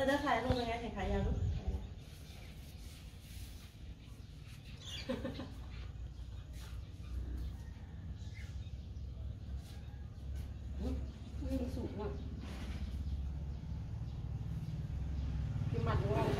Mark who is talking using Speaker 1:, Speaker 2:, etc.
Speaker 1: เลยเด้อขายลงยังไงเห็นขายยาลูก
Speaker 2: ไม่สูงอะคือมัดว่า